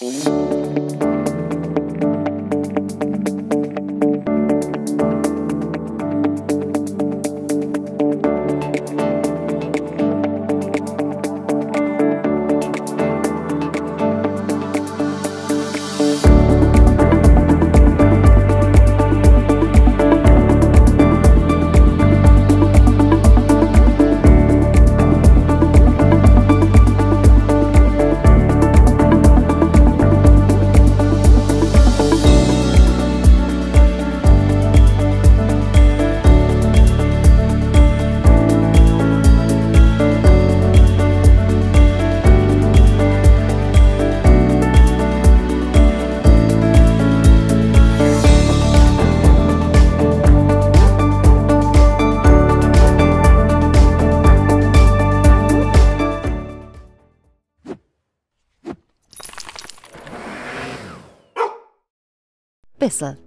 Música Besser